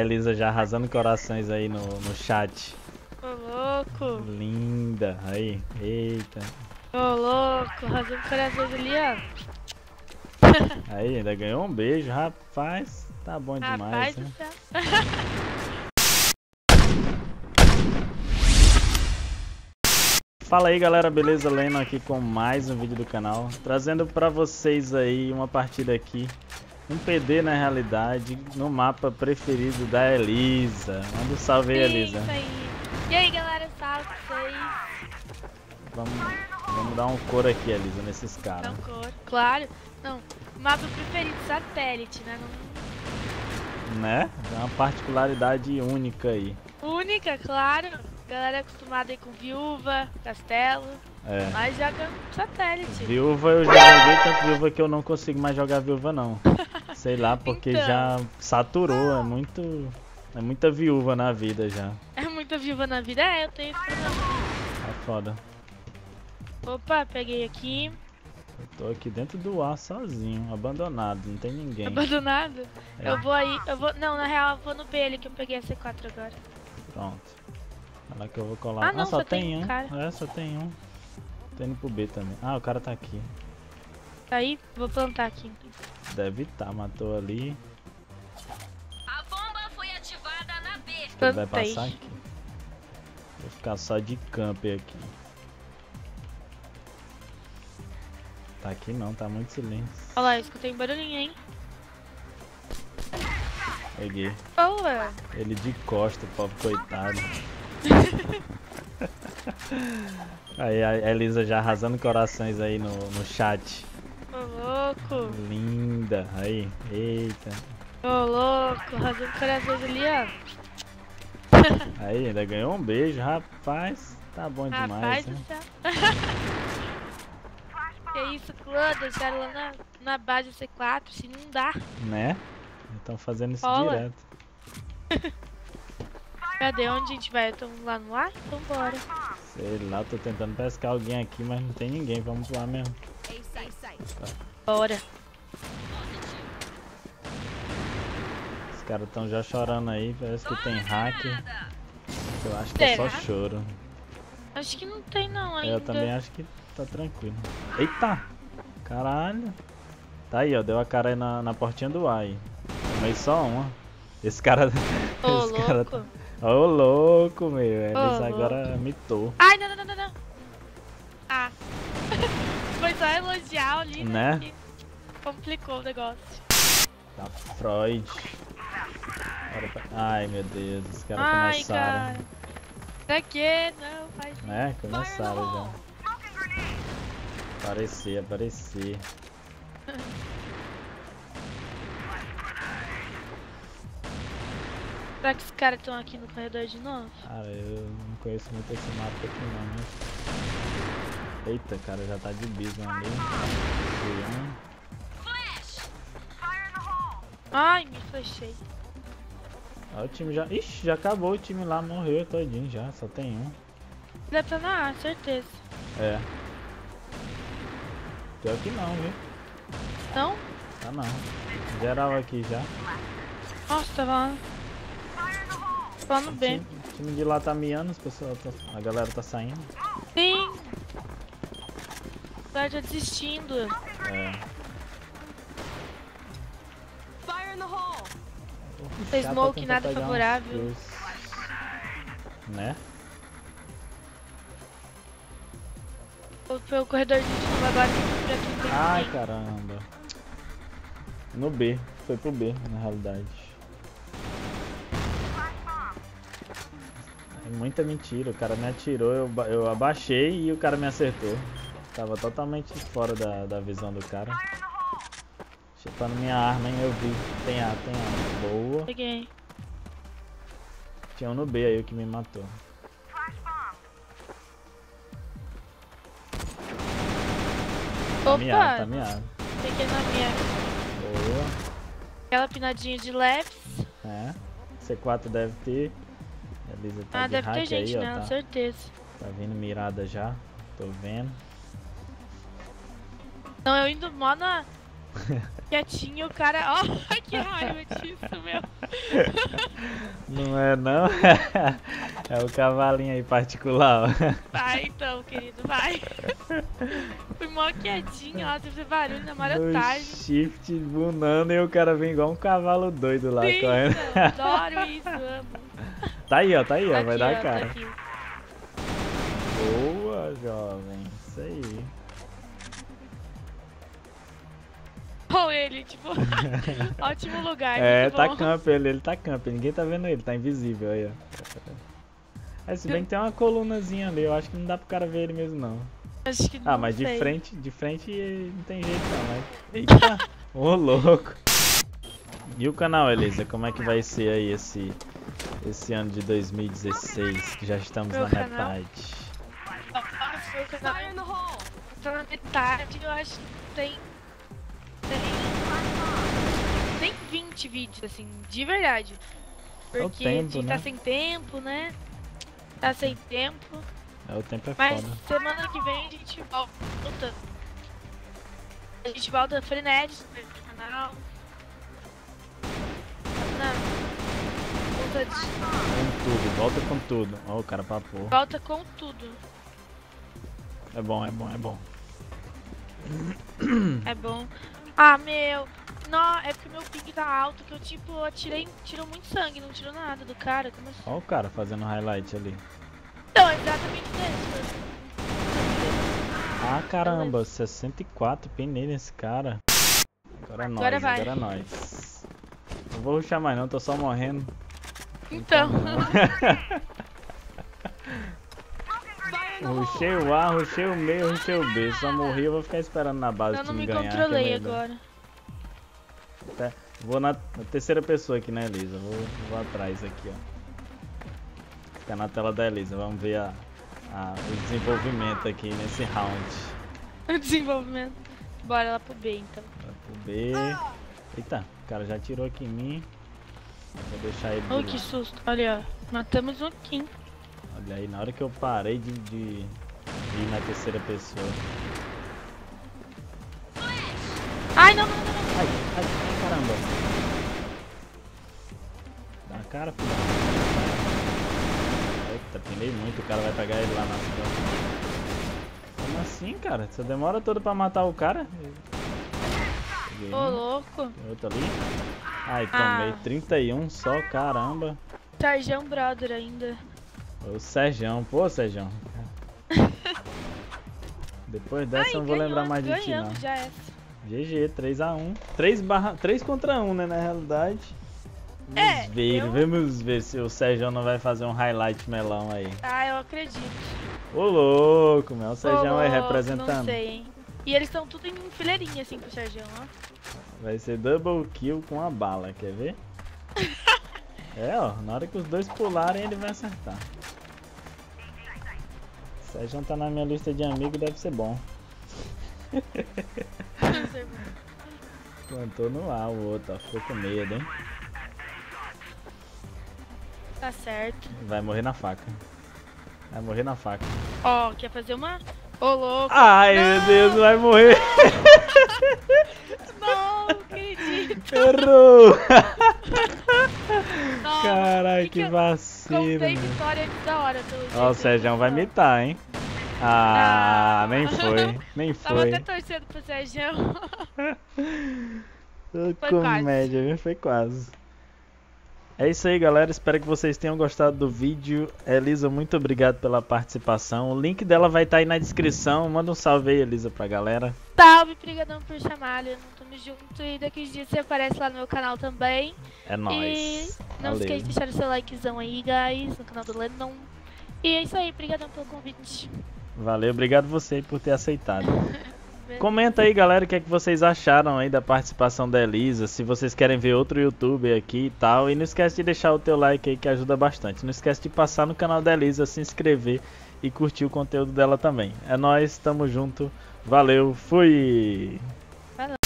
Elisa já arrasando corações aí no, no chat. Ô louco. Linda. Aí. Eita. Ô louco. Arrasando corações ali, ó. Aí, ainda ganhou um beijo, rapaz. Tá bom demais, Rapaz né? céu. Fala aí galera, beleza? Leno aqui com mais um vídeo do canal Trazendo pra vocês aí uma partida aqui Um PD na realidade No mapa preferido da Elisa Manda um salve aí Elisa aí. E aí, galera, salve vocês. vamos, vamos dar um cor aqui Elisa, nesses caras Não cor. Claro. Não. Mapa preferido, satélite, né? Não... Né? É uma particularidade única aí Única, claro. Galera acostumada aí com viúva, castelo. É Mas joga satélite. Viúva eu já joguei tanto viúva que eu não consigo mais jogar viúva não Sei lá, porque Então. já saturou, é muito... É muita viúva na vida já É muita viúva na vida. É, eu tenho esse problema. É foda Opa, peguei aqui. Eu tô aqui dentro do ar sozinho, abandonado, não tem ninguém. Abandonado. É. Eu vou aí. Eu vou. Não, na real, eu vou no B ali que eu peguei a C4 agora. Pronto. Olha lá que eu vou colar. Ah, não, só só tem, tem um. cara. É, só tem um. Tô indo pro B também. Ah, o cara tá aqui. Tá aí? Vou plantar aqui. Deve tá, matou ali. A bomba foi ativada na B. Ele vai passar aqui. Vou ficar só de camper aqui. Tá aqui não, tá muito silêncio. Olha lá, eu escutei um barulhinho, hein? Peguei. Boa! Ele de costa, pobre coitado. aí a Elisa já arrasando corações aí no, no chat. Ô louco! Linda. Aí. Eita. Ô louco! Arrasando corações ali, ó. Aí, ainda ganhou um beijo, rapaz. Tá bom demais, Rapaz né? do céu. que isso, clã? Deixaram lá na, na base C4, se não dá. Né? Estão fazendo isso direto. Cadê? Onde a gente vai? Estamos lá no ar? Então bora. Sei lá, tô tentando pescar alguém aqui, mas não tem ninguém. Vamos lá mesmo. Bora. Os caras tão já chorando aí, parece que tem hack. Eu acho que é só choro. Acho que não tem não ainda. Eu também acho que tá tranquilo. Eita! Caralho! Tá aí, ó. Deu a cara aí na, na portinha do ar aí. Tomei só uma. Esse cara. Ô, esse cara louco. tá- Ô, louco, meu. Eles Ô, agora mitou. Ai, não, não, não, não, não. Ah. Foi só elogiar ali, né? Né? que complicou o negócio. Da Freud. Bora pra- Ai, meu Deus. Os caras Ai, começaram. cara. Pra quê? Não, faz Né? Começaram já. Aparecer, aparecer. Será que os caras estão aqui no corredor de novo? Cara, eu não conheço muito esse mapa aqui não, mas... Eita, cara, já tá de bison ali. Ai, me flechei. Ó, o time já... Ixi, já acabou o time lá, morreu todinho já, só tem um. Deve estar na A, certeza. É. Pior que não, viu? Não? Tá não. Geral aqui já. Nossa, tava lá. Só no O B. time, o time de lá tá miando, as pessoas tá- a galera tá saindo. Sim. Tá já desistindo. É. Tem Chapa smoke, nada favorável. kills. Né? Foi o corredor de novo agora por aqui não Ai, ninguém. caramba. No B. Foi pro B, na realidade. Muita mentira. O cara me atirou, eu, eu abaixei e o cara me acertou. Tava totalmente fora da, da visão do cara. Chutando minha arma, hein? Eu vi. Tem A, tem A. Boa. Peguei. Tinha um no B aí o que me matou. Tá miado, tá Opa! miado. Peguei na minha. Boa. Aquela pinadinha de leves. É. C4 deve ter. Tá Ah, de deve ter gente aí, ó, nela, tá, certeza. tá vindo mirada já. Tô vendo. Não, eu indo mó na. Quietinho, o cara. Ó, que raiva disso, meu. é não? É o cavalinho aí particular, ó. Vai então, querido, vai. Fui mó quietinho, ó, teve barulho na No marotagem. shift bunando e o cara vem igual um cavalo doido lá Sim, correndo. adoro isso, amo. Tá aí, ó, tá aí, ó, Tá vai aqui, dar a tá cara. Boa, jovem. Isso aí. Olha ele, tipo, ótimo lugar. É, tá bom. camp ele, ele tá camp, ninguém tá vendo ele, tá invisível aí, ó. É, se bem que tem uma colunazinha ali, eu acho que não dá pro cara ver ele mesmo não. Acho que Ah, não mas de sei. frente, de frente não tem jeito não, mas... Eita! Ô louco! E o canal, Elisa, como é que vai ser aí esse, esse ano de 2016, que já estamos Meu na canal? metade? Tá na metade, eu acho que tem. Tem. Tem 20 vídeos, assim, de verdade. É Porque tempo, de- né? tá sem tempo, né? Tá sem tempo. É, o tempo é Mas foda. semana que vem a gente volta. A gente volta frenético no canal. Volta, Com tudo, volta com tudo. Ó, o cara papou. volta com tudo. É bom, é bom, é bom. É bom. Ah, meu. Não, é porque meu ping tá alto que eu tipo atirei, tirou muito sangue, não tirou nada do cara. Como assim? Ó o cara fazendo highlight ali. É exatamente isso. Ah, caramba, 64 pinei nesse cara. Agora é Agora vai. agora é nóis. Não vou ruxar mais não, tô só morrendo. Então. Ruxei o A, ruxei o meio, ruxei o B. Só morri, eu vou ficar esperando na base eu não time me ganhar. é controlei melhor. agora. Tá, Vou na, na terceira pessoa aqui, né, Elisa? Vou, vou atrás aqui, ó. Fica na tela da Elisa, vamos ver a, a- o desenvolvimento aqui nesse round. O desenvolvimento. Bora lá pro B então. Vai pro B. Eita, o cara já atirou aqui em mim. Vou deixar ele. Oh, que susto. Olha. Matamos um Kim. Olha aí, na hora que eu parei de, de, de ir na terceira pessoa. Ai, não, não, não, não. Ai, ai, caramba. Dá na cara, filho. Eita, muito, o cara vai pegar ele lá nas costas. Como assim, cara? Você demora todo pra matar o cara? Ô, um, louco. outro ali. Ai, tomei Ah. 31 só, caramba. Sargão Brother ainda. O Serjão, pô, Serjão. Depois dessa eu não vou lembrar mais de ti, não. já essa. GG, 3x1. 3, barra, 3 contra 1, né, na realidade. Vamos É, ver, eu- vamos ver se o Sérgio não vai fazer um highlight melão aí. Ah, eu acredito. Ô louco, meu, o Sérgio aí louco, representando. Não sei, hein. E eles estão tudo em fileirinha assim pro Sargão, ó. Vai ser double kill com a bala, quer ver? é, ó, na hora que os dois pularem ele vai acertar. Sérgio tá na minha lista de amigos, deve ser bom. Plantou no ar o outro, ó, ficou com medo, hein? tá certo. Vai morrer na faca. Vai morrer na faca. Ó, quer fazer uma? Ô, louco. Ai, meu Deus, vai morrer. Não, acredito. Errou. Não, Caralho, que que vacilo. Contei vitória da hora. Ó, o Sérgio vai mitar, hein? Ah, Ah. nem foi, nem Tava foi. até torcendo pro Sérgio. Comédia, viu? Foi quase. É isso aí, galera. Espero que vocês tenham gostado do vídeo. Elisa, muito obrigado pela participação. O link dela vai estar aí na descrição. Manda um salve aí, Elisa, pra galera. Salve, brigadão por chamar, Leandro. Tamo junto. E daqui uns dias você aparece lá no meu canal também. É E nóis. não Valeu. esqueça de deixar o seu likezão aí, guys, no canal do Lennon. E é isso aí, brigadão pelo convite. Valeu, obrigado você por ter aceitado. Comenta aí, galera, o que, é que vocês acharam aí da participação da Elisa, se vocês querem ver outro YouTube aqui e tal. E não esquece de deixar o teu like aí que ajuda bastante. Não esquece de passar no canal da Elisa, se inscrever e curtir o conteúdo dela também. É nóis, tamo junto. Valeu, fui! Falou.